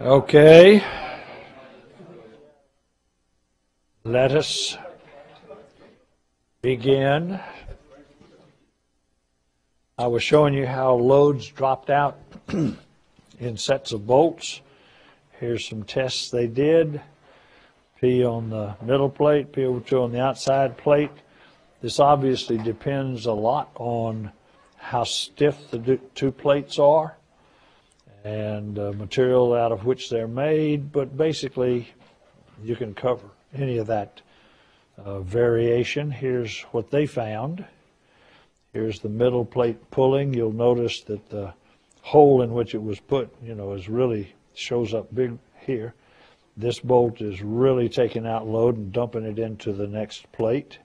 Okay. Let us begin. I was showing you how loads dropped out in sets of bolts. Here's some tests they did. P on the middle plate, PO2 on the outside plate. This obviously depends a lot on how stiff the two plates are and uh, material out of which they're made, but basically you can cover any of that uh, variation. Here's what they found. Here's the middle plate pulling. You'll notice that the hole in which it was put, you know, is really shows up big here. This bolt is really taking out load and dumping it into the next plate.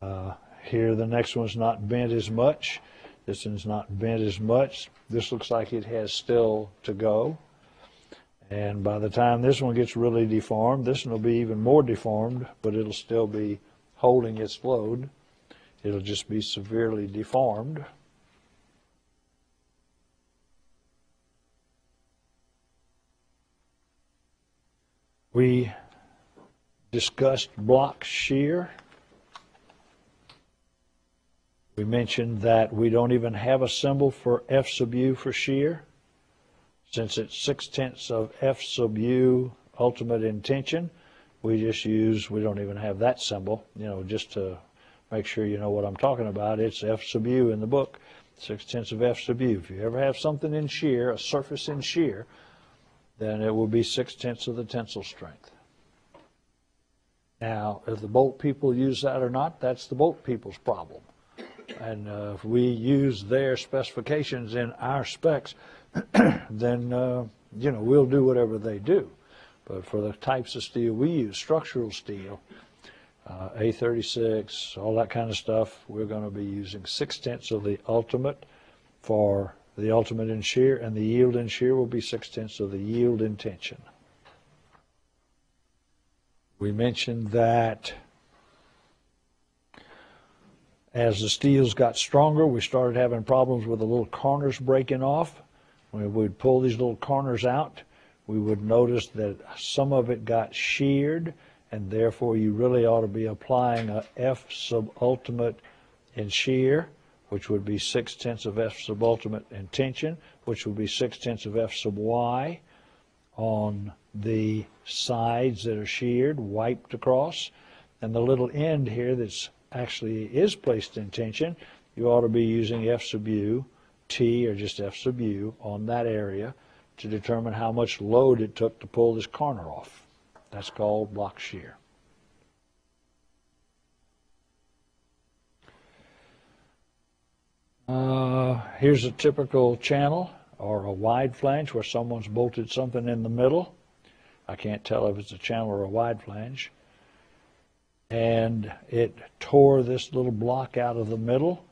Uh, here the next one's not bent as much. This one's not bent as much. This looks like it has still to go. And by the time this one gets really deformed, this one will be even more deformed, but it'll still be holding its load. It'll just be severely deformed. We discussed block shear. We mentioned that we don't even have a symbol for F sub u for shear, since it's six tenths of F sub u ultimate in tension. We just use, we don't even have that symbol, you know, just to make sure you know what I'm talking about. It's F sub u in the book, six tenths of F sub u. If you ever have something in shear, a surface in shear, then it will be six tenths of the tensile strength. Now, if the bolt people use that or not, that's the bolt people's problem. And uh, if we use their specifications in our specs, then, uh, you know, we'll do whatever they do. But for the types of steel we use, structural steel, uh, A36, all that kind of stuff, we're going to be using six tenths of the ultimate for the ultimate in shear, and the yield in shear will be six tenths of the yield in tension. We mentioned that as the steels got stronger, we started having problems with the little corners breaking off. When we'd pull these little corners out, we would notice that some of it got sheared, and therefore you really ought to be applying a F sub ultimate in shear, which would be six tenths of F sub ultimate in tension, which would be six tenths of F sub Y on the sides that are sheared, wiped across, and the little end here that's actually is placed in tension, you ought to be using F sub u, T or just F sub u on that area to determine how much load it took to pull this corner off. That's called block shear. Uh, here's a typical channel or a wide flange where someone's bolted something in the middle. I can't tell if it's a channel or a wide flange and it tore this little block out of the middle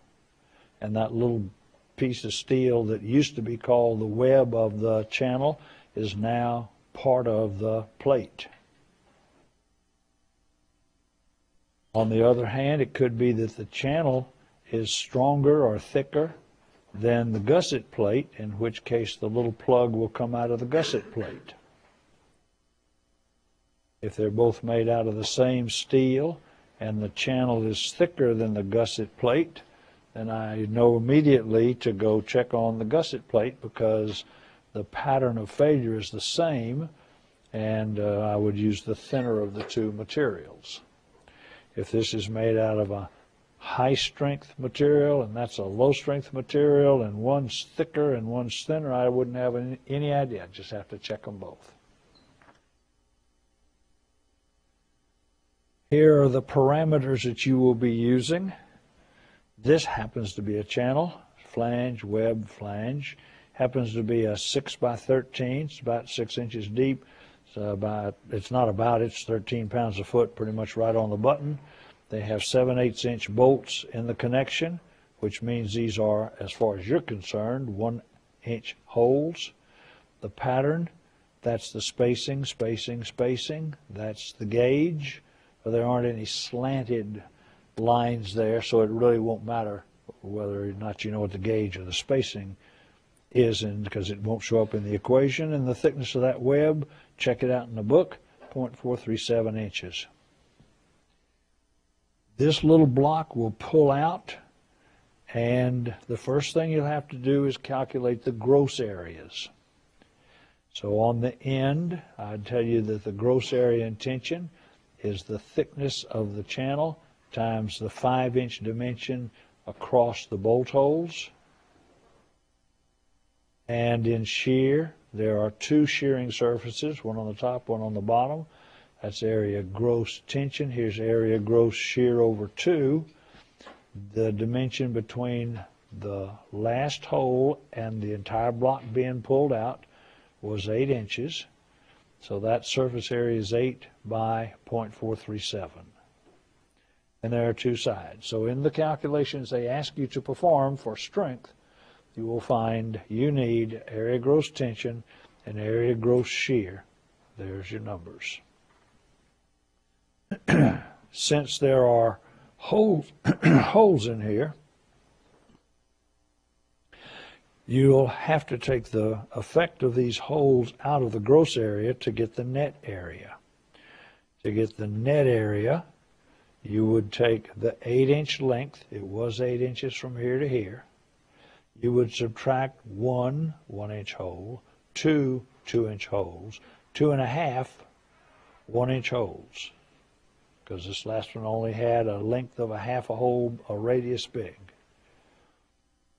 and that little piece of steel that used to be called the web of the channel is now part of the plate. On the other hand, it could be that the channel is stronger or thicker than the gusset plate, in which case the little plug will come out of the gusset plate. If they're both made out of the same steel and the channel is thicker than the gusset plate, then I know immediately to go check on the gusset plate because the pattern of failure is the same and uh, I would use the thinner of the two materials. If this is made out of a high strength material and that's a low strength material and one's thicker and one's thinner, I wouldn't have any, any idea. I'd just have to check them both. Here are the parameters that you will be using. This happens to be a channel, flange, web, flange. Happens to be a 6 by 13, it's about 6 inches deep. It's, about, it's not about, it's 13 pounds a foot, pretty much right on the button. They have 7 8 inch bolts in the connection, which means these are, as far as you're concerned, 1 inch holes. The pattern, that's the spacing, spacing, spacing. That's the gauge there aren't any slanted lines there, so it really won't matter whether or not you know what the gauge or the spacing is in, because it won't show up in the equation, and the thickness of that web, check it out in the book, 0.437 inches. This little block will pull out, and the first thing you'll have to do is calculate the gross areas. So on the end, I'd tell you that the gross area in tension is the thickness of the channel times the 5 inch dimension across the bolt holes. And in shear, there are two shearing surfaces, one on the top, one on the bottom. That's area gross tension. Here's area gross shear over 2. The dimension between the last hole and the entire block being pulled out was 8 inches. So that surface area is 8 by 0.437. And there are two sides. So in the calculations they ask you to perform for strength, you will find you need area gross tension and area gross shear. There's your numbers. Since there are holes, holes in here, you'll have to take the effect of these holes out of the gross area to get the net area. To get the net area, you would take the 8 inch length, it was 8 inches from here to here, you would subtract one 1 inch hole, two 2 inch holes, two and a half 1 inch holes, because this last one only had a length of a half a hole, a radius big.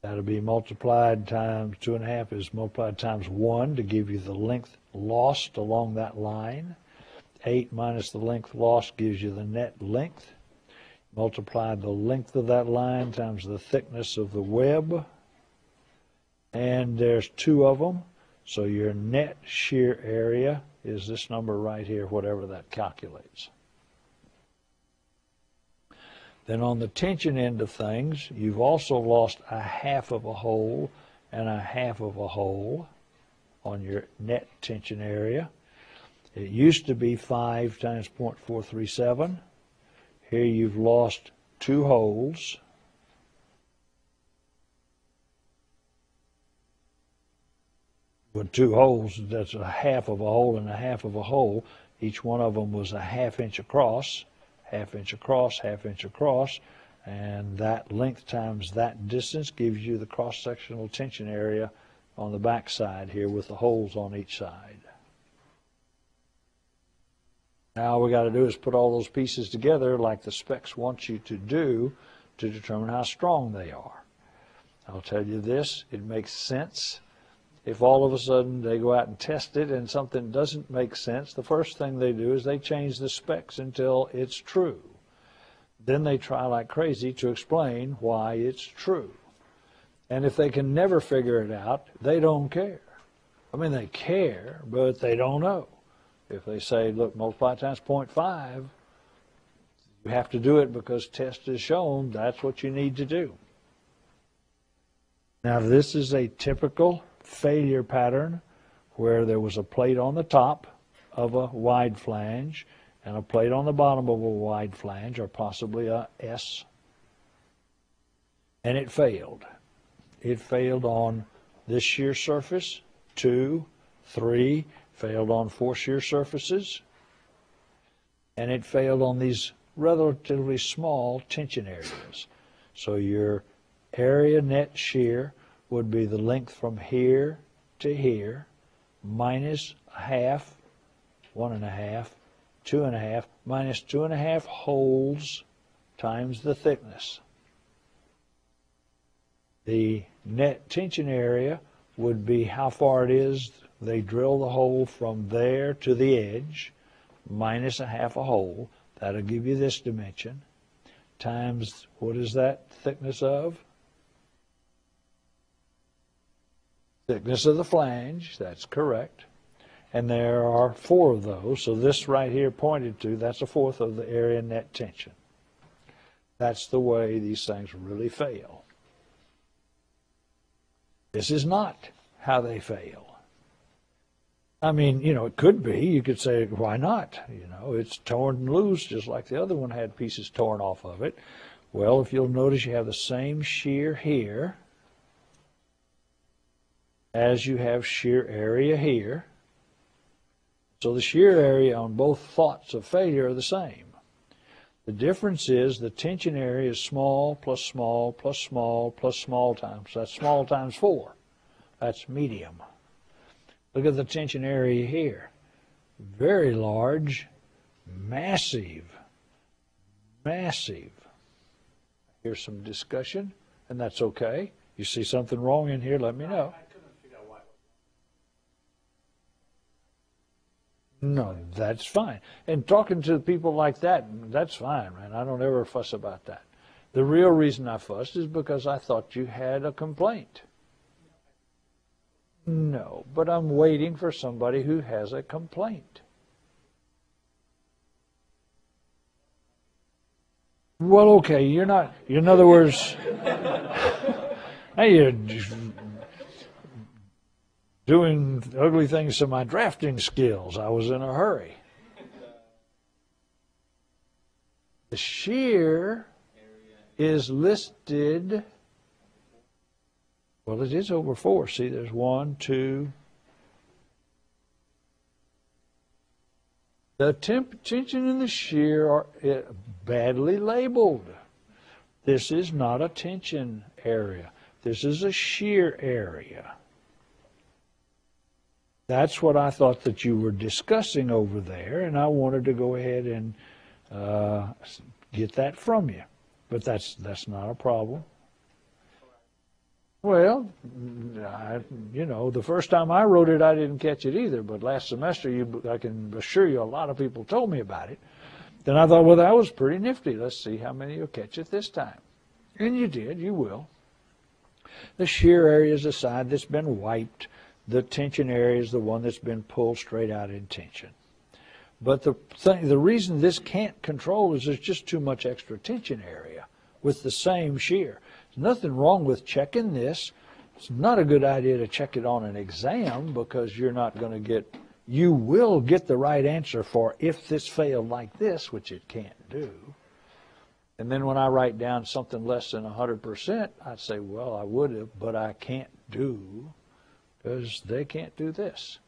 That'll be multiplied times two and a half is multiplied times one to give you the length lost along that line. 8 minus the length lost gives you the net length. Multiply the length of that line times the thickness of the web. And there's two of them. So your net shear area is this number right here, whatever that calculates. Then on the tension end of things, you've also lost a half of a hole and a half of a hole on your net tension area. It used to be 5 times 0.437. Here you've lost two holes. With two holes, that's a half of a hole and a half of a hole. Each one of them was a half inch across, half inch across, half inch across, and that length times that distance gives you the cross-sectional tension area on the back side here with the holes on each side. Now all we got to do is put all those pieces together like the specs want you to do to determine how strong they are. I'll tell you this, it makes sense. If all of a sudden they go out and test it and something doesn't make sense, the first thing they do is they change the specs until it's true. Then they try like crazy to explain why it's true. And if they can never figure it out, they don't care. I mean, they care, but they don't know. If they say, look, multiply times 0.5, you have to do it because test has shown that's what you need to do. Now, this is a typical failure pattern where there was a plate on the top of a wide flange and a plate on the bottom of a wide flange, or possibly a S, and it failed. It failed on this shear surface, two, three, failed on four shear surfaces, and it failed on these relatively small tension areas. So your area net shear would be the length from here to here minus a half, one and a half, two and a half, minus two and a half holes times the thickness. The net tension area would be how far it is they drill the hole from there to the edge, minus a half a hole. That'll give you this dimension. Times, what is that thickness of? Thickness of the flange, that's correct. And there are four of those. So this right here pointed to, that's a fourth of the area net tension. That's the way these things really fail. This is not how they fail. I mean, you know, it could be. You could say, why not? You know, it's torn loose just like the other one had pieces torn off of it. Well, if you'll notice, you have the same shear here. As you have shear area here. So the shear area on both thoughts of failure are the same. The difference is the tension area is small plus small plus small plus small times. That's small times 4. That's medium. Look at the tension area here. Very large, massive, massive. Here's some discussion, and that's okay. You see something wrong in here, let me know. No, that's fine. And talking to people like that, that's fine, man. I don't ever fuss about that. The real reason I fussed is because I thought you had a complaint. No, but I'm waiting for somebody who has a complaint. Well, okay, you're not, in other words, hey, you're doing ugly things to my drafting skills. I was in a hurry. The shear is listed well, it is over four. See, there's one, two. The temp- tension and the shear are eh, badly labeled. This is not a tension area. This is a shear area. That's what I thought that you were discussing over there, and I wanted to go ahead and uh, get that from you. But that's that's not a problem. Well, I, you know, the first time I wrote it, I didn't catch it either. But last semester, you, I can assure you, a lot of people told me about it. Then I thought, well, that was pretty nifty. Let's see how many you'll catch it this time. And you did. You will. The shear area is the side that's been wiped. The tension area is the one that's been pulled straight out in tension. But the the reason this can't control is there's just too much extra tension area with the same shear. There's nothing wrong with checking this. It's not a good idea to check it on an exam because you're not going to get, you will get the right answer for if this failed like this, which it can't do. And then when I write down something less than 100%, I'd say, well, I would have, but I can't do because they can't do this.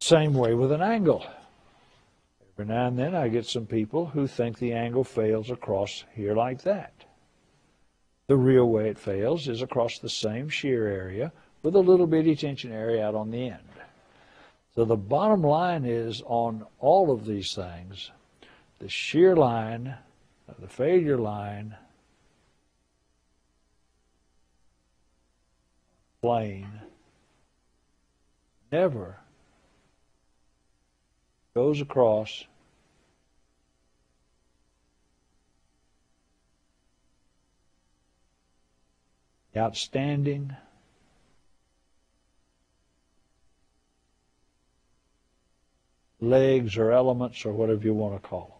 Same way with an angle. Every now and then I get some people who think the angle fails across here like that. The real way it fails is across the same shear area with a little bitty tension area out on the end. So the bottom line is on all of these things, the shear line, the failure line, plane, never goes across the outstanding legs or elements or whatever you want to call them.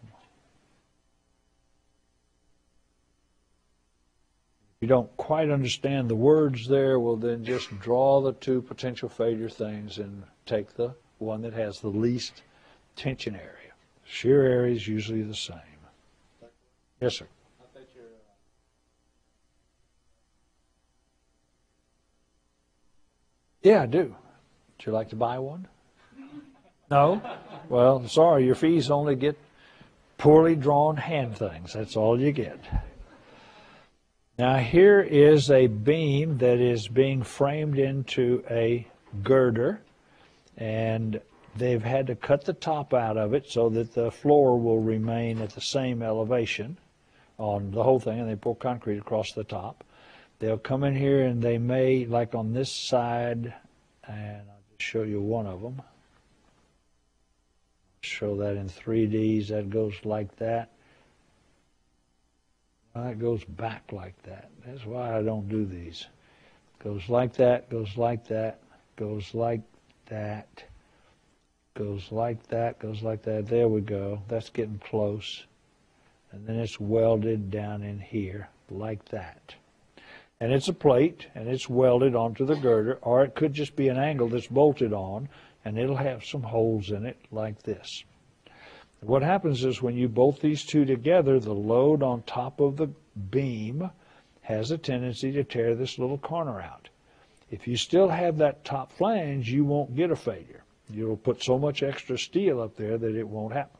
You don't quite understand the words there, well, then just draw the two potential failure things and take the one that has the least tension area. Shear area is usually the same. Yes, sir. Yeah, I do. Would you like to buy one? No? Well, sorry, your fees only get poorly drawn hand things. That's all you get. Now, here is a beam that is being framed into a girder, and they've had to cut the top out of it so that the floor will remain at the same elevation on the whole thing, and they pour concrete across the top. They'll come in here and they may, like on this side, and I'll just show you one of them. Show that in 3Ds. That goes like that. That goes back like that. That's why I don't do these. Goes like that, goes like that, goes like that, goes like that, goes like that. There we go. That's getting close. And then it's welded down in here like that and it's a plate and it's welded onto the girder, or it could just be an angle that's bolted on and it'll have some holes in it like this. What happens is when you bolt these two together, the load on top of the beam has a tendency to tear this little corner out. If you still have that top flange, you won't get a failure. You'll put so much extra steel up there that it won't happen.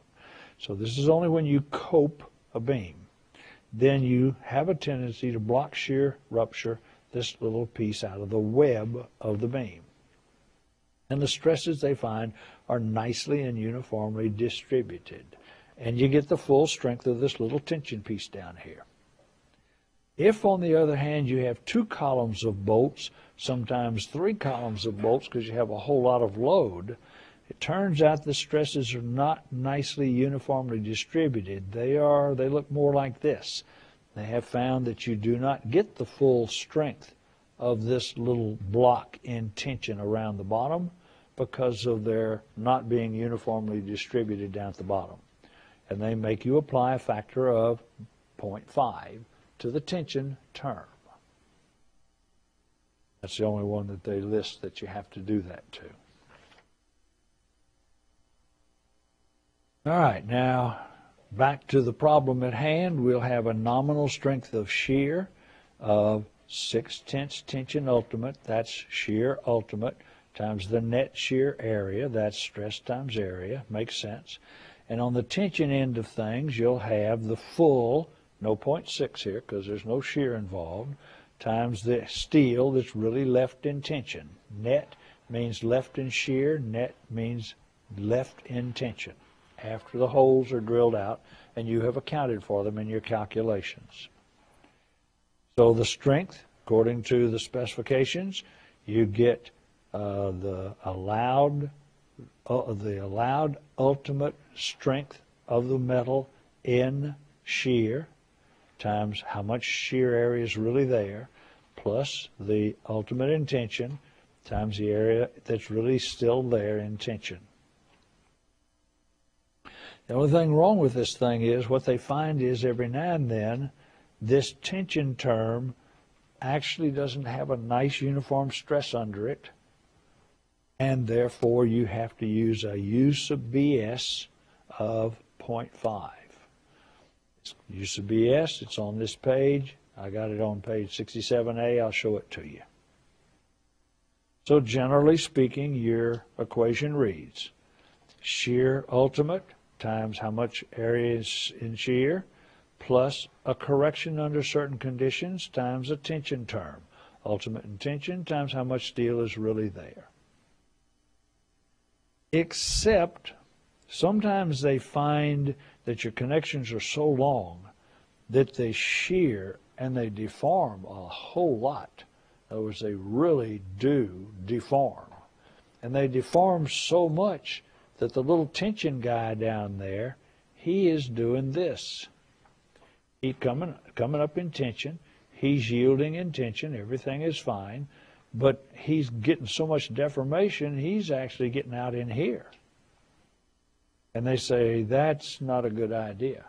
So this is only when you cope a beam. Then you have a tendency to block shear rupture this little piece out of the web of the beam. And the stresses they find are nicely and uniformly distributed. And you get the full strength of this little tension piece down here. If, on the other hand, you have two columns of bolts, sometimes three columns of bolts because you have a whole lot of load, it turns out the stresses are not nicely uniformly distributed. They are they look more like this. They have found that you do not get the full strength of this little block in tension around the bottom because of their not being uniformly distributed down at the bottom. And they make you apply a factor of 0.5 to the tension term. That's the only one that they list that you have to do that to. All right, now back to the problem at hand. We'll have a nominal strength of shear of 6 tenths tension ultimate, that's shear ultimate, times the net shear area, that's stress times area, makes sense. And on the tension end of things, you'll have the full, no 0.6 here because there's no shear involved, times the steel that's really left in tension. Net means left in shear, net means left in tension after the holes are drilled out and you have accounted for them in your calculations. So the strength, according to the specifications, you get uh, the allowed uh, the allowed ultimate strength of the metal in shear times how much shear area is really there plus the ultimate in tension times the area that's really still there in tension. The only thing wrong with this thing is what they find is every now and then this tension term actually doesn't have a nice uniform stress under it and therefore you have to use a U sub BS of 0.5. U sub BS, it's on this page. I got it on page 67A. I'll show it to you. So generally speaking, your equation reads shear ultimate times how much area is in shear plus a correction under certain conditions times a tension term. Ultimate in tension times how much steel is really there except sometimes they find that your connections are so long that they shear and they deform a whole lot. In other words, they really do deform. And they deform so much that the little tension guy down there, he is doing this. He's coming, coming up in tension. He's yielding in tension. Everything is fine but he's getting so much deformation, he's actually getting out in here. And they say, that's not a good idea.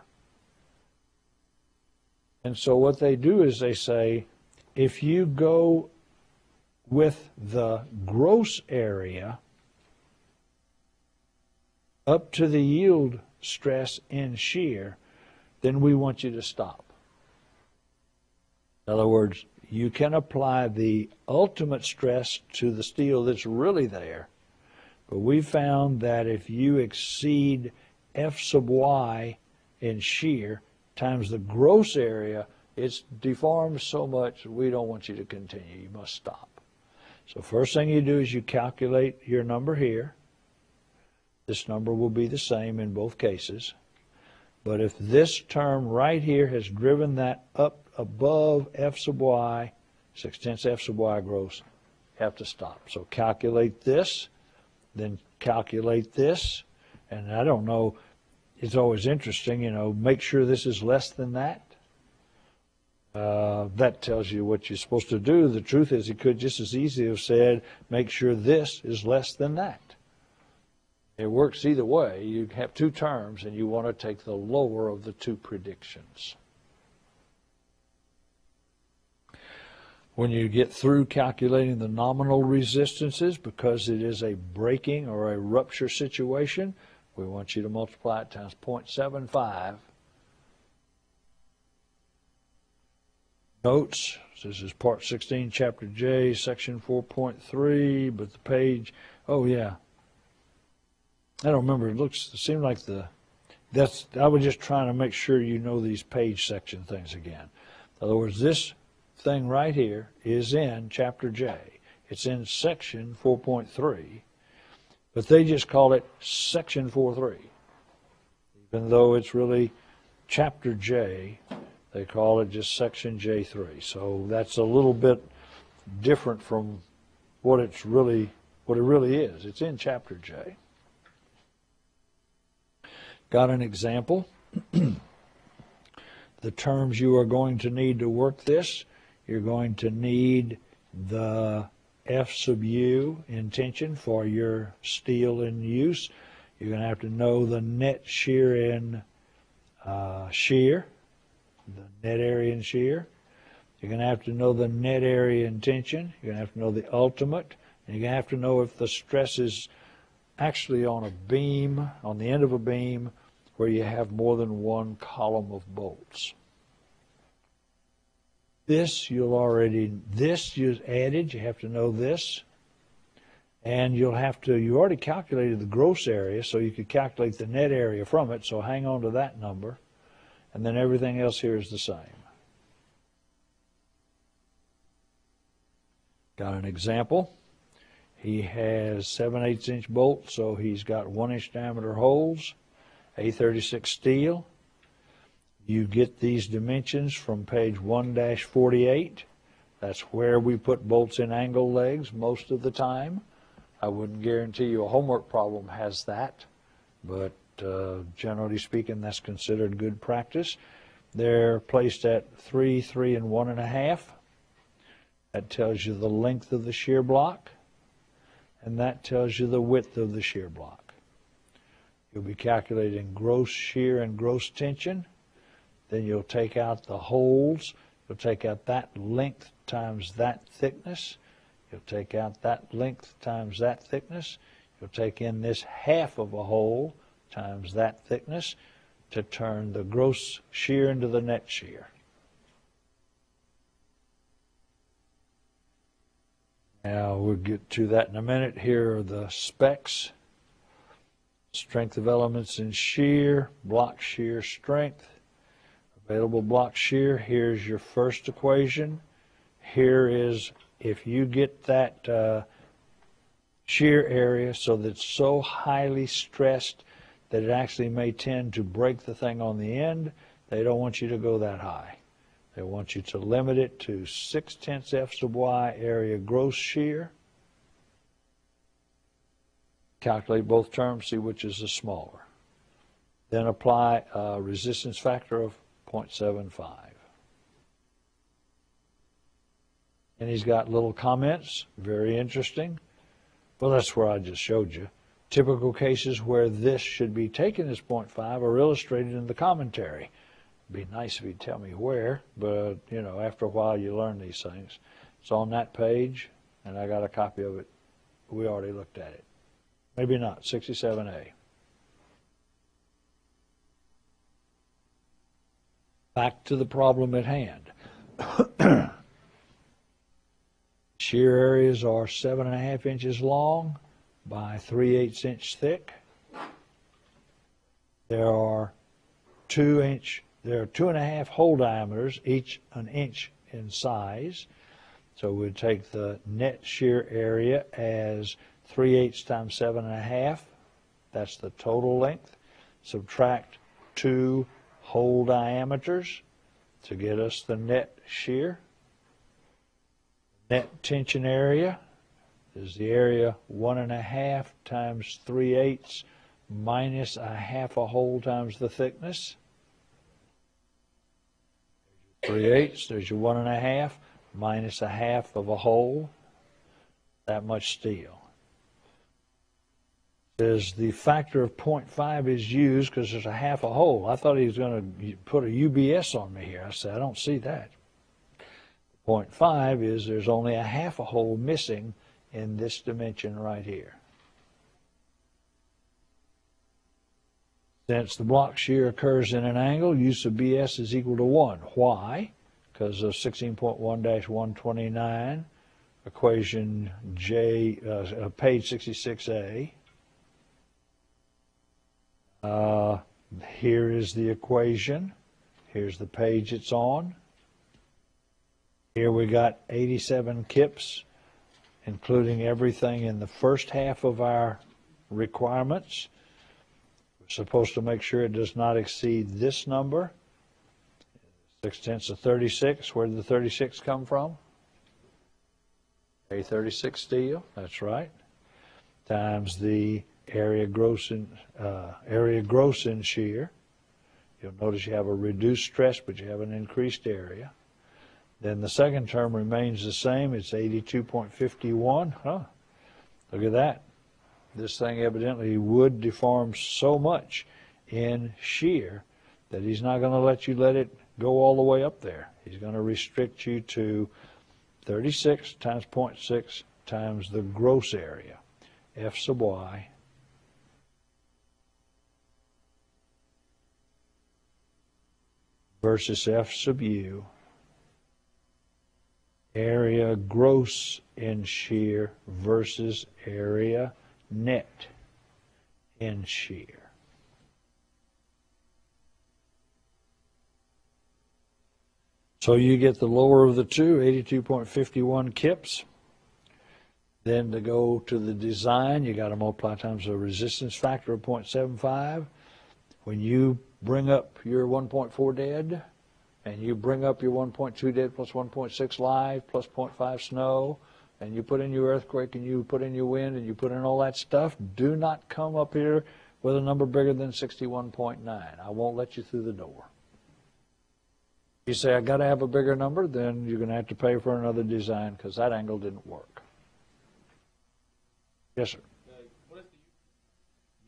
And so what they do is they say, if you go with the gross area up to the yield stress in shear, then we want you to stop. In other words, you can apply the ultimate stress to the steel that's really there. But we found that if you exceed F sub y in shear times the gross area, it's deformed so much we don't want you to continue. You must stop. So first thing you do is you calculate your number here. This number will be the same in both cases. But if this term right here has driven that up above f sub y, 6 tenths f sub y gross, have to stop. So calculate this, then calculate this, and I don't know, it's always interesting, you know, make sure this is less than that. Uh, that tells you what you're supposed to do. The truth is, he could just as easily have said, make sure this is less than that. It works either way. You have two terms, and you want to take the lower of the two predictions. When you get through calculating the nominal resistances, because it is a breaking or a rupture situation, we want you to multiply it times 0.75. notes. This is part 16, chapter J, section 4.3, but the page, oh yeah. I don't remember. It looks, it seemed like the, that's, I was just trying to make sure you know these page section things again. In other words, this thing right here is in chapter J. It's in section 4.3, but they just call it section 4.3, even though it's really chapter J they call it just section J3. So that's a little bit different from what it's really what it really is. It's in chapter J. Got an example. the terms you are going to need to work this, you're going to need the F sub U in tension for your steel in use. You're going to have to know the net shear in uh, shear the net area in shear. You're going to have to know the net area and tension. You're going to have to know the ultimate. And you're going to have to know if the stress is actually on a beam, on the end of a beam, where you have more than one column of bolts. This you'll already, this you added, you have to know this. And you'll have to, you already calculated the gross area, so you could calculate the net area from it, so hang on to that number and then everything else here is the same. Got an example. He has 7 8 inch bolts, so he's got 1 inch diameter holes, A36 steel. You get these dimensions from page 1 48. That's where we put bolts in angle legs most of the time. I wouldn't guarantee you a homework problem has that, but uh, generally speaking, that's considered good practice. They're placed at three, three, and one and a half. That tells you the length of the shear block, and that tells you the width of the shear block. You'll be calculating gross shear and gross tension. Then you'll take out the holes. You'll take out that length times that thickness. You'll take out that length times that thickness. You'll take in this half of a hole times that thickness to turn the gross shear into the net shear. Now we'll get to that in a minute. Here are the specs. Strength of elements in shear, block shear strength, available block shear. Here's your first equation. Here is if you get that uh, shear area so that it's so highly stressed that it actually may tend to break the thing on the end. They don't want you to go that high. They want you to limit it to 6 tenths F sub Y area gross shear. Calculate both terms, see which is the smaller. Then apply a resistance factor of 0.75. And he's got little comments, very interesting. Well, that's where I just showed you. Typical cases where this should be taken as 0.5 are illustrated in the commentary. It'd be nice if you'd tell me where, but you know, after a while you learn these things. It's on that page, and I got a copy of it. We already looked at it. Maybe not, 67A. Back to the problem at hand. Shear areas are seven and a half inches long by 3 eighths inch thick. There are two inch, there are two and a half hole diameters, each an inch in size. So we'd take the net shear area as 3 eighths times seven and a half. That's the total length. Subtract two hole diameters to get us the net shear. Net tension area is the area one and a half times three eighths minus a half a hole times the thickness. Three eighths, there's your one and a half minus a half of a hole, that much steel. Says the factor of 0.5 is used because there's a half a hole. I thought he was going to put a UBS on me here. I said, I don't see that. 0.5 is there's only a half a hole missing in this dimension right here. Since the block shear occurs in an angle, U sub BS is equal to 1. Why? because of 16.1-129, equation J, uh, uh, page 66A. Uh, here is the equation. Here's the page it's on. Here we got 87 kips, including everything in the first half of our requirements. We're supposed to make sure it does not exceed this number. Six tenths of 36. Where did the 36 come from? A36 steel, that's right. Times the area gross in, uh, area gross in shear. You'll notice you have a reduced stress, but you have an increased area. Then the second term remains the same. It's 82.51. Huh. Look at that. This thing evidently would deform so much in shear that he's not going to let you let it go all the way up there. He's going to restrict you to 36 times 0.6 times the gross area, F sub y versus F sub u, area gross in shear versus area net in shear. So you get the lower of the two, 82.51 kips. Then to go to the design, you got to multiply times the resistance factor of 0.75. When you bring up your 1.4 dead, and you bring up your 1.2 dead plus 1.6 live plus 0.5 snow, and you put in your earthquake and you put in your wind and you put in all that stuff, do not come up here with a number bigger than 61.9. I won't let you through the door. You say, I got to have a bigger number, then you're going to have to pay for another design because that angle didn't work. Yes, sir.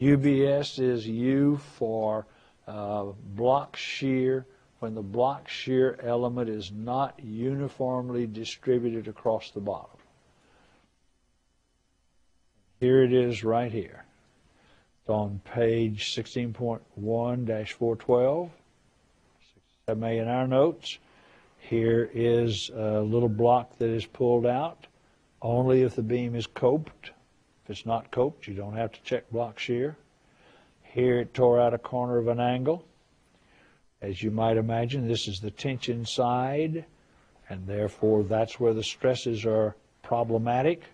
UBS is U for uh, block shear when the block shear element is not uniformly distributed across the bottom. Here it is right here. It's on page 16.1-412. 7A in our notes. Here is a little block that is pulled out only if the beam is coped. If it's not coped, you don't have to check block shear. Here it tore out a corner of an angle. As you might imagine, this is the tension side, and therefore that's where the stresses are problematic.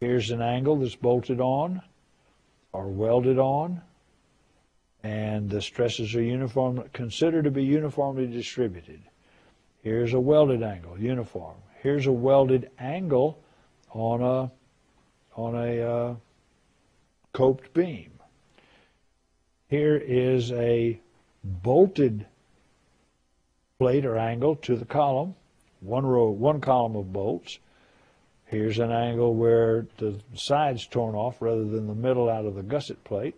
Here's an angle that's bolted on or welded on and the stresses are uniform, considered to be uniformly distributed. Here's a welded angle, uniform. Here's a welded angle on a on a uh, coped beam. Here is a bolted plate or angle to the column, one row, one column of bolts. Here's an angle where the side's torn off rather than the middle out of the gusset plate.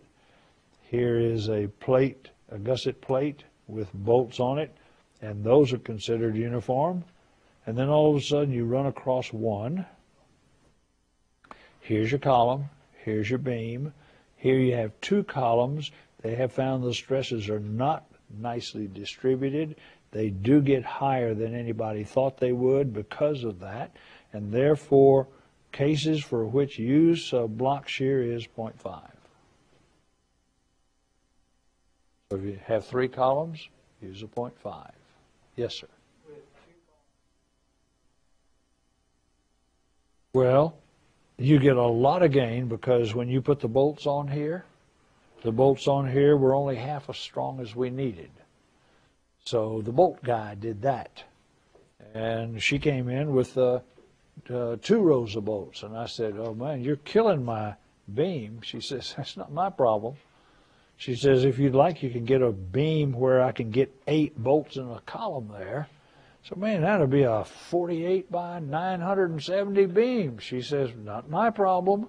Here is a plate, a gusset plate with bolts on it, and those are considered uniform. And then all of a sudden you run across one. Here's your column, here's your beam. Here you have two columns. They have found the stresses are not nicely distributed. They do get higher than anybody thought they would because of that, and therefore cases for which use of block shear is 0.5. So if you have three columns, use a point 0.5. Yes, sir. Well, you get a lot of gain because when you put the bolts on here, the bolts on here were only half as strong as we needed. So the bolt guy did that. And she came in with uh, uh, two rows of bolts. And I said, Oh man, you're killing my beam. She says, That's not my problem. She says, if you'd like, you can get a beam where I can get eight bolts in a column there. So, man, that'll be a 48 by 970 beam. She says, not my problem.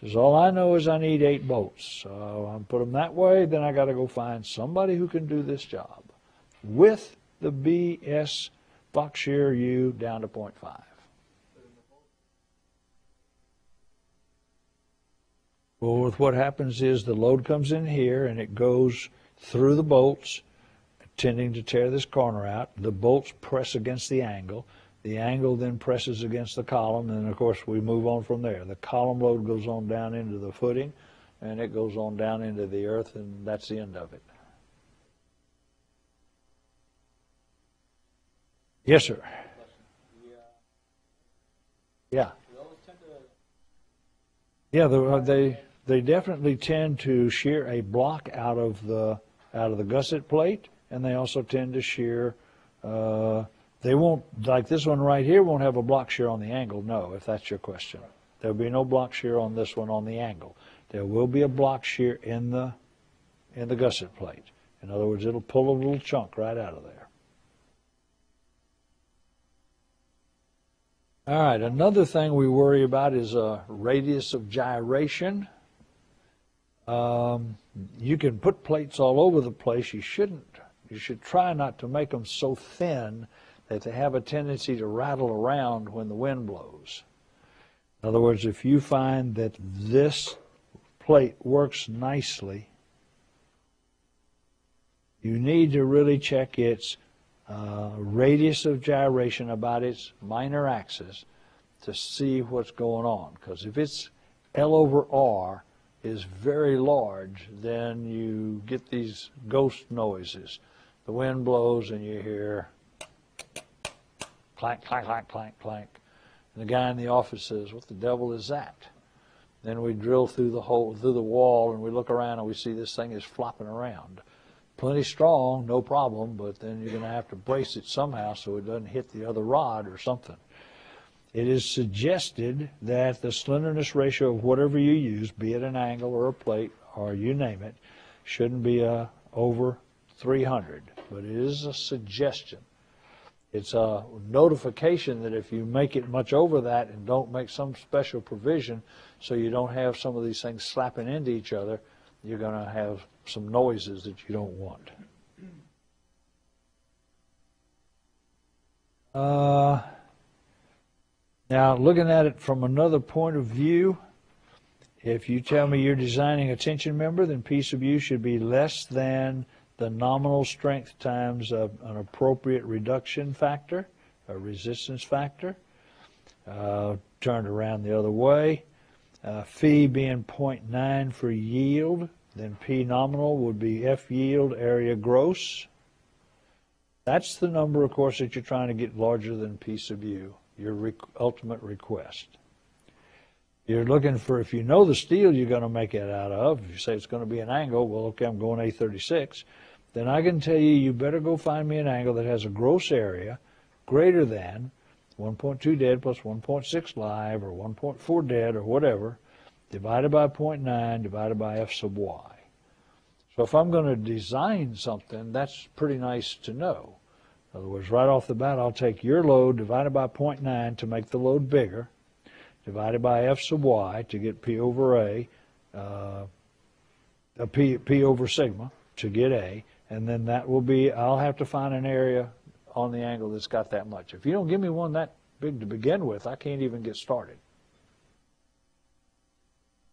Says, all I know is I need eight bolts. So I'm put them that way. Then I got to go find somebody who can do this job with the BS shear U down to 0.5. Well, what happens is the load comes in here and it goes through the bolts, tending to tear this corner out. The bolts press against the angle. The angle then presses against the column, and of course we move on from there. The column load goes on down into the footing, and it goes on down into the earth, and that's the end of it. Yes, sir. Yeah. Yeah, they, uh, they they definitely tend to shear a block out of the out of the gusset plate, and they also tend to shear. Uh, they won't like this one right here won't have a block shear on the angle. No, if that's your question, there'll be no block shear on this one on the angle. There will be a block shear in the in the gusset plate. In other words, it'll pull a little chunk right out of there. All right, another thing we worry about is a radius of gyration. Um, you can put plates all over the place. You shouldn't. You should try not to make them so thin that they have a tendency to rattle around when the wind blows. In other words, if you find that this plate works nicely, you need to really check its uh, radius of gyration about its minor axis to see what's going on. Because if it's L over R is very large, then you get these ghost noises. The wind blows and you hear clank, clank, clank, clank, clank. And the guy in the office says, "What the devil is that?" Then we drill through the hole, through the wall, and we look around and we see this thing is flopping around plenty strong, no problem, but then you're going to have to brace it somehow so it doesn't hit the other rod or something. It is suggested that the slenderness ratio of whatever you use, be it an angle or a plate or you name it, shouldn't be uh, over 300. But it is a suggestion. It's a notification that if you make it much over that and don't make some special provision so you don't have some of these things slapping into each other, you're going to have some noises that you don't want. Uh, now, looking at it from another point of view, if you tell me you're designing a tension member, then P sub U should be less than the nominal strength times a, an appropriate reduction factor, a resistance factor. Uh, turned around the other way. Uh, phi being 0.9 for yield, then P nominal would be F yield area gross. That's the number, of course, that you're trying to get larger than P sub U, your re ultimate request. You're looking for, if you know the steel you're going to make it out of, if you say it's going to be an angle, well, okay, I'm going A36, then I can tell you, you better go find me an angle that has a gross area greater than 1.2 dead plus 1.6 live or 1.4 dead or whatever, divided by 0.9 divided by f sub y. So if I'm going to design something, that's pretty nice to know. In other words, right off the bat, I'll take your load divided by 0.9 to make the load bigger, divided by f sub y to get p over a, uh, a p, p over sigma to get a, and then that will be, I'll have to find an area on the angle that's got that much. If you don't give me one that big to begin with, I can't even get started.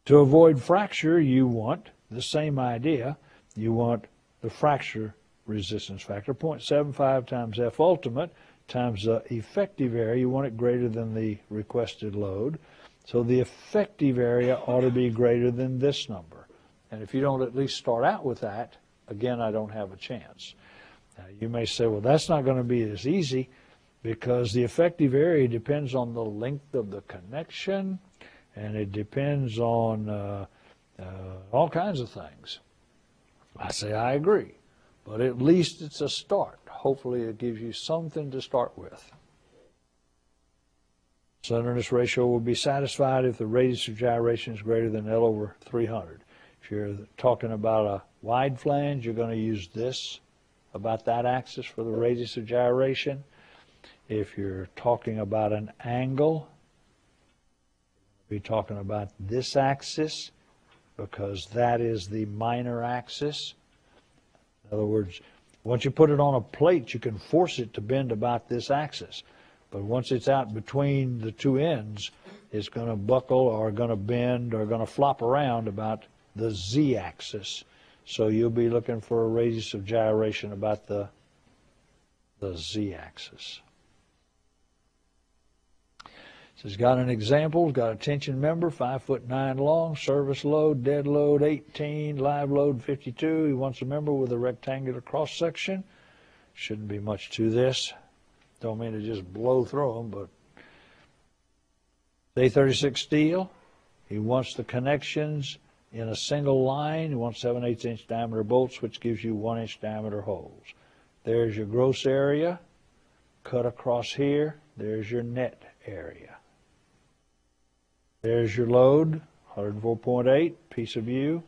To avoid fracture, you want the same idea. You want the fracture resistance factor, 0.75 times F ultimate times the effective area. You want it greater than the requested load. So the effective area ought to be greater than this number. And if you don't at least start out with that, again, I don't have a chance. Now, you may say, well, that's not going to be as easy because the effective area depends on the length of the connection, and it depends on uh, uh, all kinds of things. I say I agree, but at least it's a start. Hopefully, it gives you something to start with. Slenderness ratio will be satisfied if the radius of gyration is greater than L over 300. If you're talking about a wide flange, you're going to use this, about that axis for the radius of gyration. If you're talking about an angle, be talking about this axis because that is the minor axis. In other words, once you put it on a plate, you can force it to bend about this axis. But once it's out between the two ends, it's going to buckle or going to bend or going to flop around about the z-axis. So you'll be looking for a radius of gyration about the the z-axis. So he's got an example, got a tension member, five foot nine long, service load, dead load 18, live load 52. He wants a member with a rectangular cross section. Shouldn't be much to this. Don't mean to just blow through them, but A36 steel. He wants the connections in a single line. Wants 7 8 inch diameter bolts, which gives you 1 inch diameter holes. There's your gross area. Cut across here. There's your net area. There's your load, 104.8, P sub U.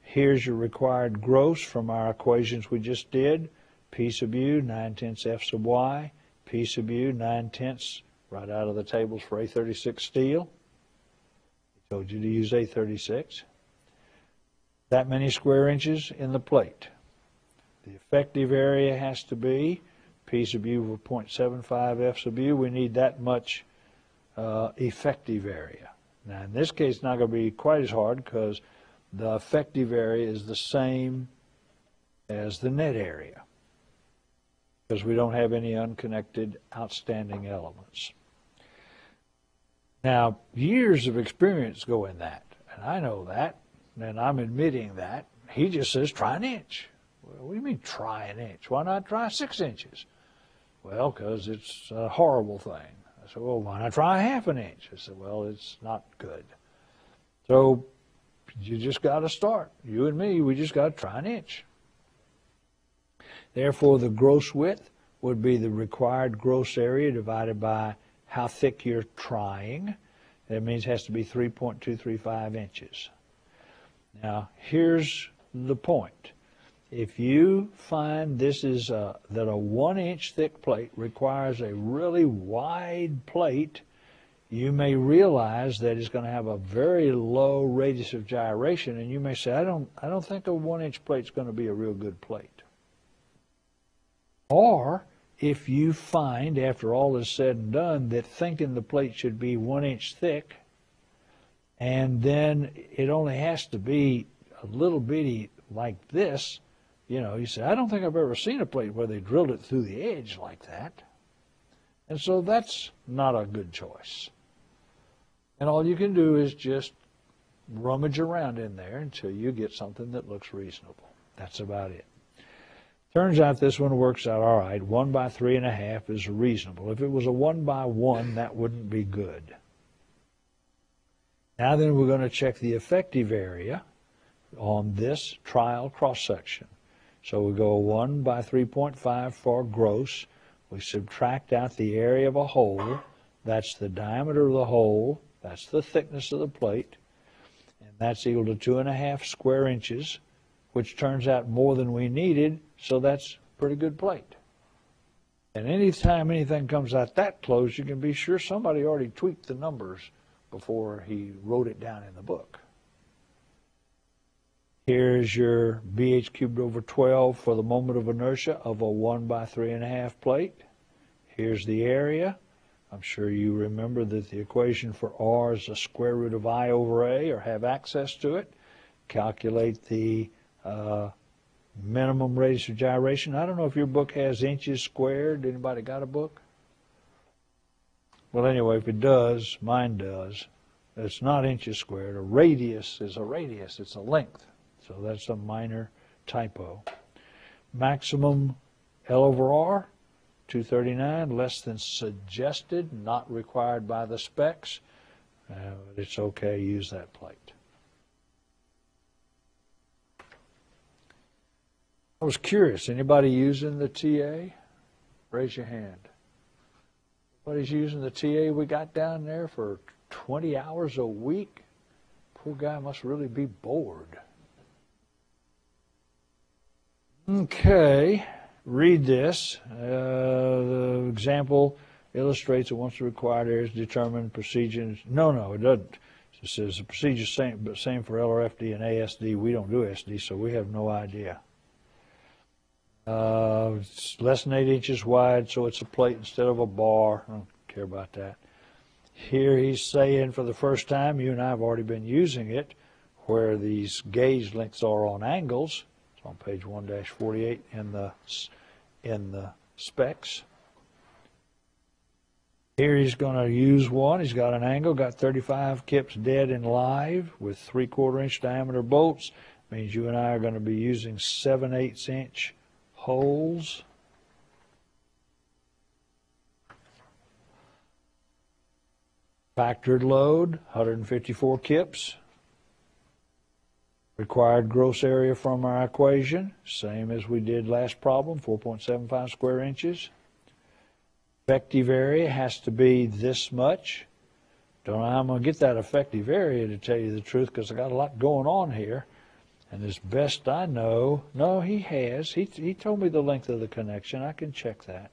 Here's your required gross from our equations we just did. P sub U, 9 tenths F sub Y. P sub U, 9 tenths, right out of the tables for A36 steel. Told you to use A36. That many square inches in the plate. The effective area has to be P sub U of 0.75 F sub U. We need that much uh, effective area. Now, in this case, it's not going to be quite as hard because the effective area is the same as the net area because we don't have any unconnected outstanding elements. Now, years of experience go in that, and I know that, and I'm admitting that. He just says, try an inch. Well, what do you mean, try an inch? Why not try six inches? Well, because it's a horrible thing. I said, well, why not try half an inch? I said, well, it's not good. So you just got to start. You and me, we just got to try an inch. Therefore, the gross width would be the required gross area divided by how thick you're trying. That means it has to be 3.235 inches. Now, here's the point. If you find this is a, that a one inch thick plate requires a really wide plate, you may realize that it's going to have a very low radius of gyration, and you may say, I don't, I don't think a one inch plate is going to be a real good plate. Or if you find, after all is said and done, that thinking the plate should be one inch thick, and then it only has to be a little bitty like this, you know, you say, I don't think I've ever seen a plate where they drilled it through the edge like that. And so that's not a good choice. And all you can do is just rummage around in there until you get something that looks reasonable. That's about it. Turns out this one works out all right. One by three and a half is reasonable. If it was a one by one, that wouldn't be good. Now then we're going to check the effective area on this trial cross section. So we go 1 by 3.5 for gross. We subtract out the area of a hole. That's the diameter of the hole. That's the thickness of the plate. And that's equal to 2.5 square inches, which turns out more than we needed, so that's a pretty good plate. And anytime anything comes out that close, you can be sure somebody already tweaked the numbers before he wrote it down in the book. Here's your BH cubed over 12 for the moment of inertia of a 1 by 3.5 plate. Here's the area. I'm sure you remember that the equation for R is the square root of I over A, or have access to it. Calculate the uh, minimum radius of gyration. I don't know if your book has inches squared. Anybody got a book? Well, anyway, if it does, mine does. It's not inches squared. A radius is a radius. It's a length. So that's a minor typo. Maximum L over R, 239, less than suggested, not required by the specs. Uh, it's okay, use that plate. I was curious, anybody using the TA? Raise your hand. Anybody's using the TA we got down there for 20 hours a week? Poor guy must really be bored. Okay, read this. Uh, the example illustrates that once the required areas determined procedures. No, no, it doesn't. It says the procedure same, but same for LRFD and ASD. We don't do SD, so we have no idea. Uh, it's less than eight inches wide, so it's a plate instead of a bar. I don't care about that. Here he's saying for the first time, you and I have already been using it, where these gauge lengths are on angles It's on page 1-48 in the in the specs. Here he's going to use one. He's got an angle, got 35 kips dead and live with three quarter inch diameter bolts. Means you and I are going to be using 7 eighths inch holes. Factored load, 154 kips. Required gross area from our equation, same as we did last problem, 4.75 square inches. Effective area has to be this much. Don't know how I'm going to get that effective area to tell you the truth because I got a lot going on here. And as best I know, no, he has. He, he told me the length of the connection. I can check that.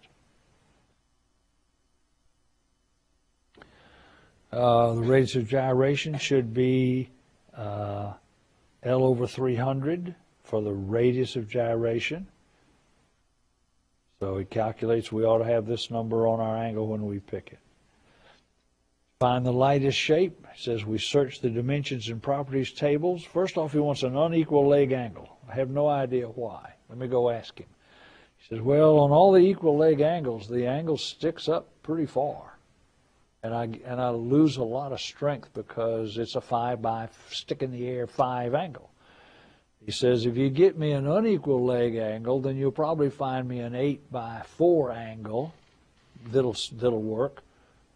Uh, the radius of gyration should be uh, L over 300 for the radius of gyration. So it calculates we ought to have this number on our angle when we pick it. Find the lightest shape. It says we search the dimensions and properties tables. First off, he wants an unequal leg angle. I have no idea why. Let me go ask him. He says, well, on all the equal leg angles, the angle sticks up pretty far. And I, and I lose a lot of strength because it's a five by stick in the air five angle. He says, if you get me an unequal leg angle, then you'll probably find me an eight by four angle that'll, that'll work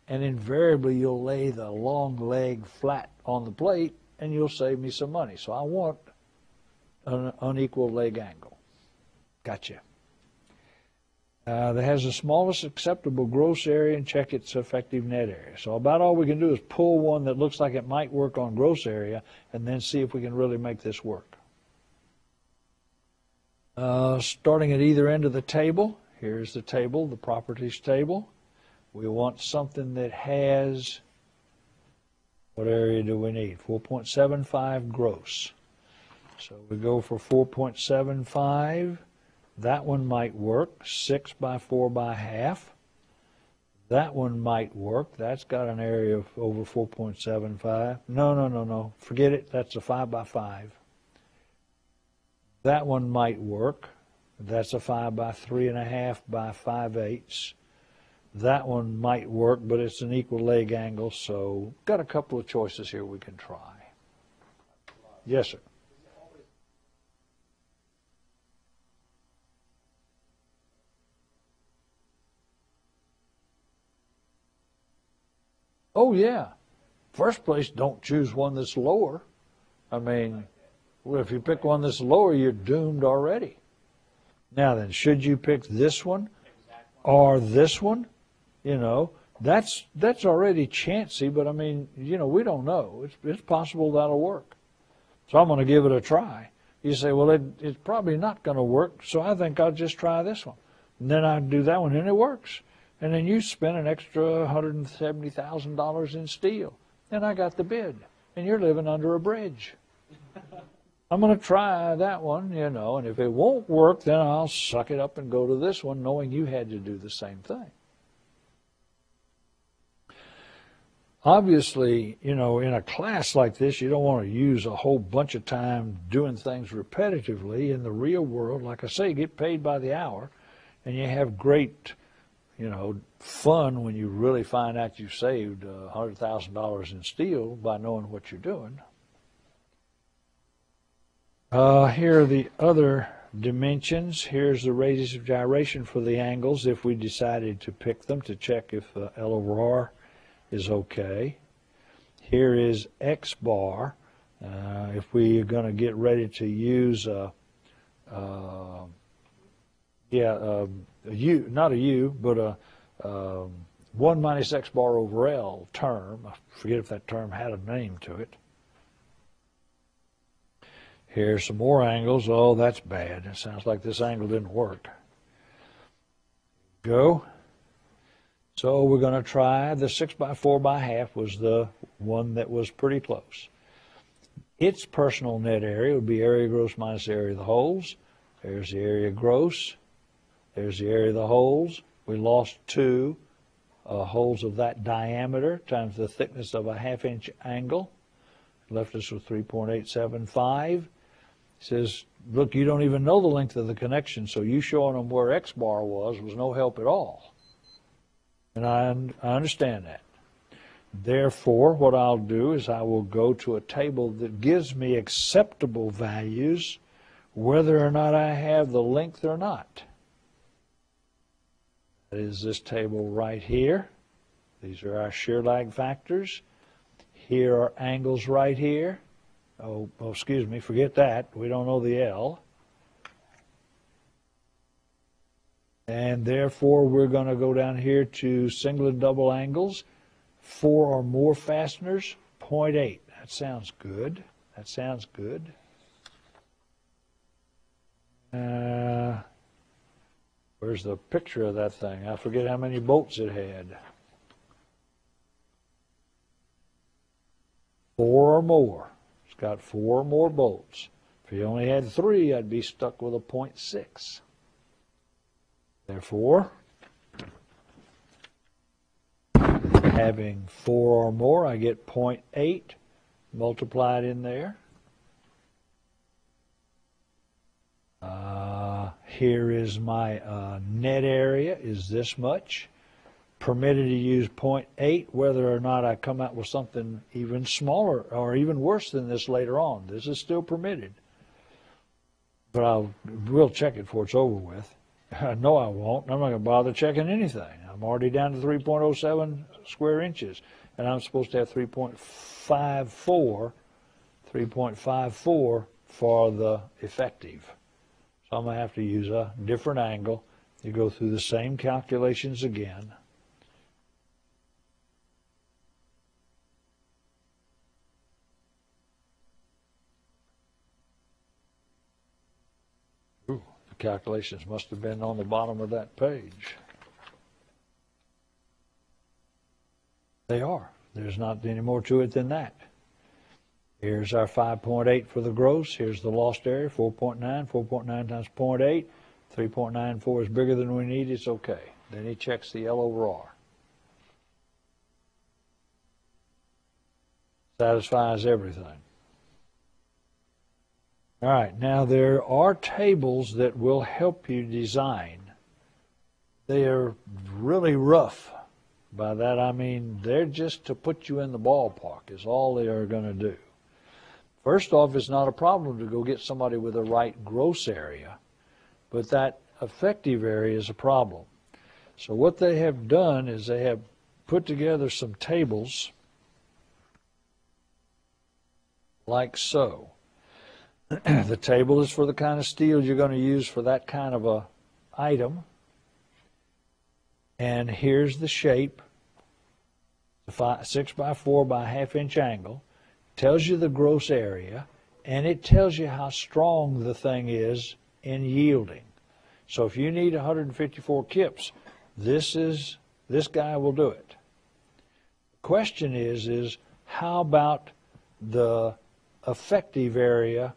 and invariably you'll lay the long leg flat on the plate and you'll save me some money. So I want an unequal leg angle. Gotcha. Uh, that has the smallest acceptable gross area and check its effective net area. So about all we can do is pull one that looks like it might work on gross area and then see if we can really make this work. Uh, starting at either end of the table, here's the table, the properties table. We want something that has, what area do we need? 4.75 gross. So we go for 4.75. That one might work, 6 by 4 by half. That one might work. That's got an area of over 4.75. No, no, no, no. Forget it. That's a 5 by 5. That one might work. That's a 5 by 3.5 by 5 eighths. That one might work, but it's an equal leg angle, so got a couple of choices here we can try. Yes, sir. Oh, yeah. First place, don't choose one that's lower. I mean, well, if you pick one that's lower, you're doomed already. Now then, should you pick this one or this one? You know, that's that's already chancy, but I mean, you know, we don't know. It's it's possible that'll work. So I'm going to give it a try. You say, well, it, it's probably not going to work, so I think I'll just try this one. And then I do that one, and it works. And then you spend an extra $170,000 in steel. And I got the bid. And you're living under a bridge. I'm going to try that one, you know, and if it won't work, then I'll suck it up and go to this one, knowing you had to do the same thing. Obviously, you know, in a class like this, you don't want to use a whole bunch of time doing things repetitively. In the real world, like I say, you get paid by the hour, and you have great, you know, fun when you really find out you saved a hundred thousand dollars in steel by knowing what you're doing. Uh, here are the other dimensions. Here's the radius of gyration for the angles if we decided to pick them to check if uh, L over R is okay. Here is X bar. Uh, if we are going to get ready to use a, uh, yeah, um, a U, not a U, but a um, 1 minus X bar over L term. I forget if that term had a name to it. Here's some more angles. Oh, that's bad. It sounds like this angle didn't work. Go. So we're going to try the 6 by 4 by half was the one that was pretty close. Its personal net area would be area gross minus area of the holes. There's the area gross. There's the area of the holes. We lost two uh, holes of that diameter times the thickness of a half inch angle. Left us with 3.875. He says, look, you don't even know the length of the connection, so you showing them where X bar was was no help at all. And I, I understand that. Therefore, what I'll do is I will go to a table that gives me acceptable values, whether or not I have the length or not. That is this table right here. These are our shear lag factors. Here are angles right here. Oh, oh, excuse me, forget that. We don't know the L. And therefore, we're going to go down here to single and double angles four or more fasteners, 0.8. That sounds good. That sounds good. Uh, where's the picture of that thing? I forget how many bolts it had. Four or more. It's got four or more bolts. If you only had three, I'd be stuck with a 0.6. Therefore, having four or more, I get 0.8 multiplied in there. Uh, here is my uh, net area is this much. Permitted to use 0.8 whether or not I come out with something even smaller or even worse than this later on. This is still permitted. But I'll, we'll check it before it's over with. no, I won't. I'm not going to bother checking anything. I'm already down to 3.07 square inches, and I'm supposed to have 3.54, 3.54 for the effective. So I'm going to have to use a different angle. You go through the same calculations again. Calculations must have been on the bottom of that page. They are. There's not any more to it than that. Here's our 5.8 for the gross. Here's the lost area, 4.9. 4.9 times 0.8. 3.94 is bigger than we need. It's okay. Then he checks the L over R. Satisfies everything. All right, now there are tables that will help you design. They are really rough. By that I mean they're just to put you in the ballpark, is all they are going to do. First off, it's not a problem to go get somebody with the right gross area, but that effective area is a problem. So what they have done is they have put together some tables like so. The table is for the kind of steel you're going to use for that kind of a item. And here's the shape, five, six by four by half inch angle, tells you the gross area, and it tells you how strong the thing is in yielding. So if you need 154 kips, this is this guy will do it. Question is is how about the effective area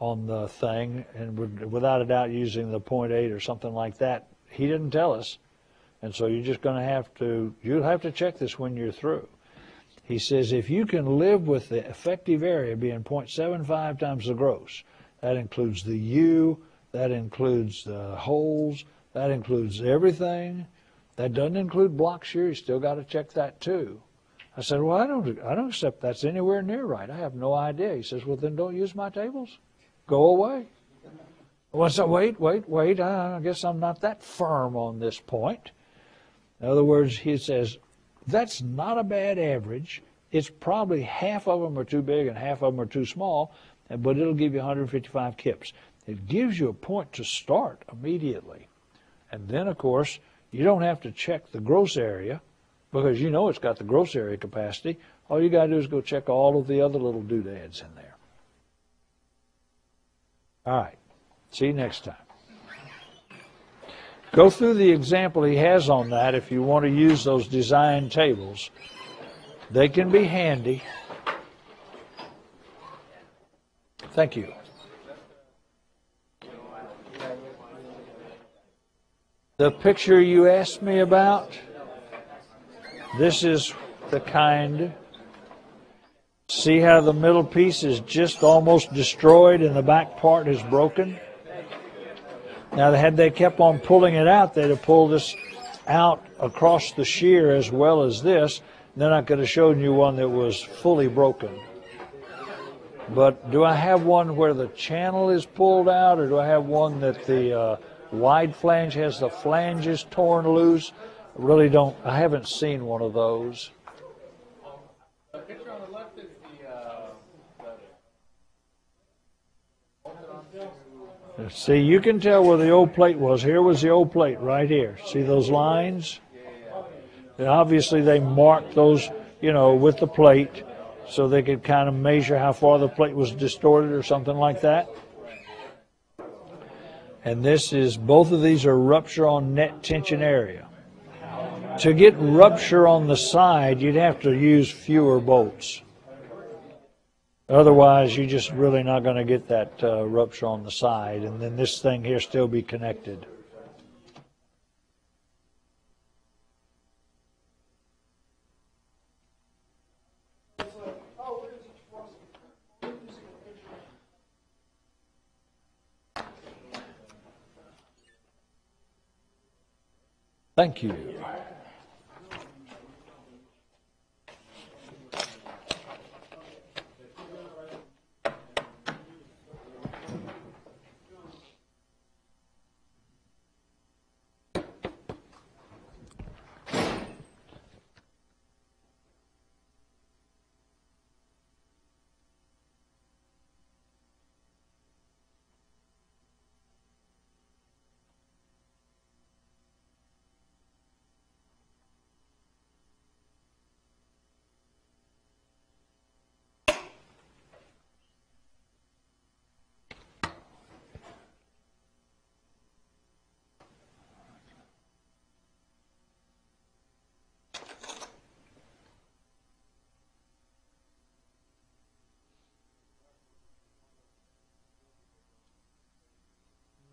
on the thing and without a doubt using the 0.8 or something like that. He didn't tell us. And so you're just going to have to, you'll have to check this when you're through. He says if you can live with the effective area being 0.75 times the gross, that includes the U, that includes the holes, that includes everything. That doesn't include block shear. You still got to check that too. I said, well, I don't, I don't accept that's anywhere near right. I have no idea. He says, well, then don't use my tables. Go away. Well, so wait, wait, wait. I guess I'm not that firm on this point. In other words, he says, that's not a bad average. It's probably half of them are too big and half of them are too small, but it'll give you 155 kips. It gives you a point to start immediately. And then, of course, you don't have to check the gross area because you know it's got the gross area capacity. All you got to do is go check all of the other little doodads in there. All right. See you next time. Go through the example he has on that if you want to use those design tables. They can be handy. Thank you. The picture you asked me about, this is the kind. See how the middle piece is just almost destroyed and the back part is broken? Now, had they kept on pulling it out, they'd have pulled this out across the shear as well as this. Then I could have shown you one that was fully broken. But do I have one where the channel is pulled out, or do I have one that the uh, wide flange has the flanges torn loose? I really don't. I haven't seen one of those. The picture on the left is the, uh, the See, you can tell where the old plate was. Here was the old plate right here. See those lines? And obviously, they marked those, you know, with the plate so they could kind of measure how far the plate was distorted or something like that. And this is, both of these are rupture on net tension area. To get rupture on the side, you'd have to use fewer bolts. Otherwise, you're just really not going to get that uh, rupture on the side, and then this thing here still be connected. Thank you.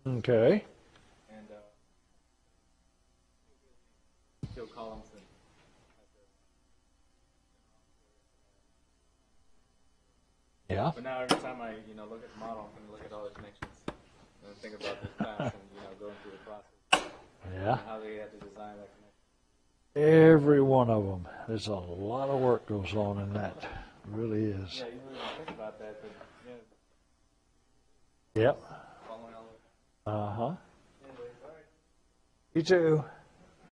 Okay. and, uh, columns and Yeah. But now every time I, you know, look at the model, I'm gonna look at all the connections and think about this class and, you know, going through the process Yeah. how they had to design that connection. Every one of them. There's a lot of work goes on in that. It really is. Yeah, you really don't think about that, but, yeah, Yep. Uh huh. You too.